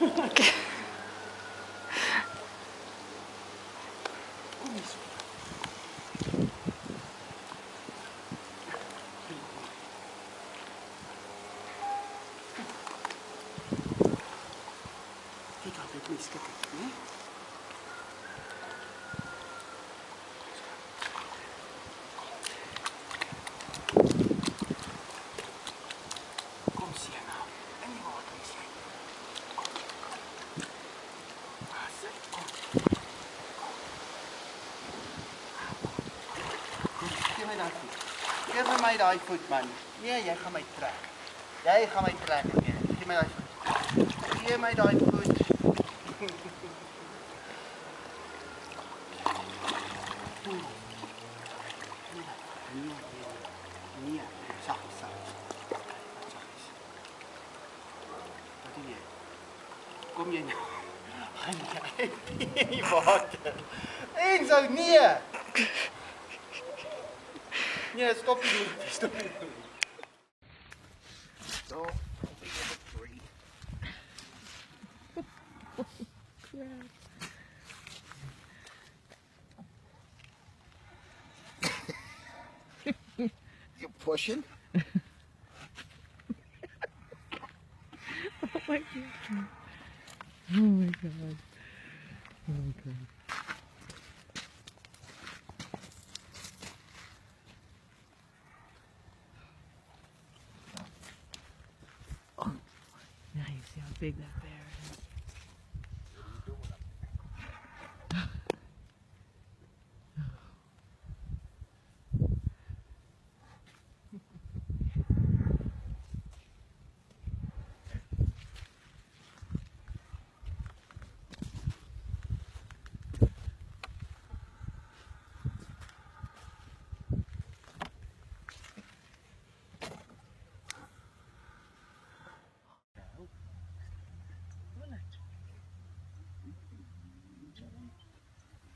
手と手につけて。Geef daai voet. Geef my my daai voet man. Nee, jy gaan my trek. Jy gaan my trek. Nee, Gee my daai voet. Gee my daai voet. Nee, nee, nee, sag, sag. Wat doen jy? Kom jy nou? Gaan jy in die water? Enzo, nee! Nee, stop die doen. Stop die doen. So, I'll be number. You're pushing? Oh my god. Oh my god. Oh my god. Oh, now you see how big that bear is.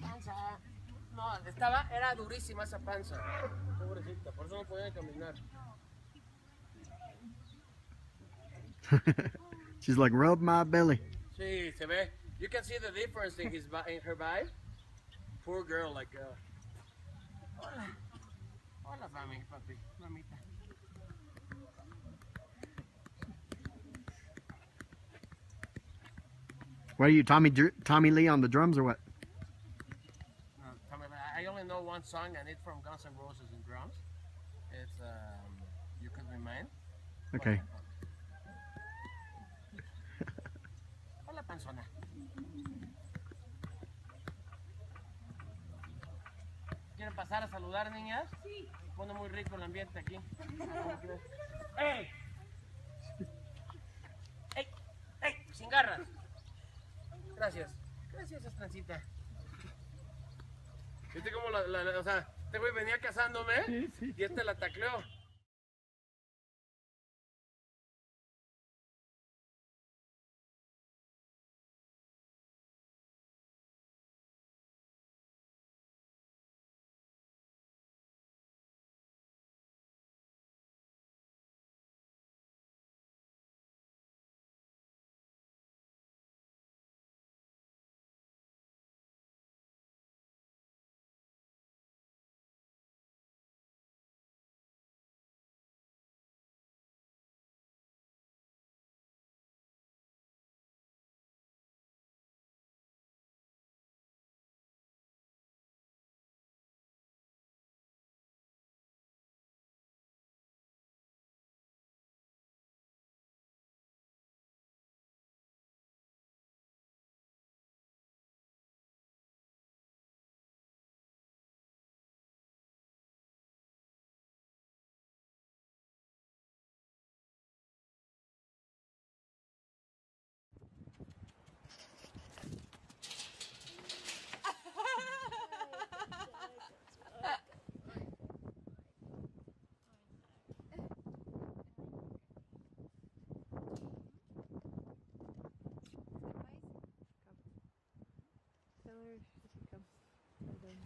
Panza. No, estaba, era durísima esa panza. Pobrecita, por eso no podía caminar. She's like, rub my belly. Sí, se ve. You can see the difference in his in her vibe. Poor girl, like. Uh... Hola. Hola, mami, papi, mamita. What are you, Tommy Tommy Lee on the drums or what? One song, and it's from Guns N' Roses and drums. It's um, "You Could Be Mine." Okay. Hola, panzona. ¿Quieren pasar a saludar, niñas? Sí. Pone muy rico el ambiente aquí. ¡Ey! ¡Ey! ¡Ey! ¡Sin garras! Gracias. Gracias, Estrancita. ¿Viste cómo la, la- la- o sea, este güey venía cazándome y este la tacleó?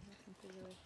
nothing to do with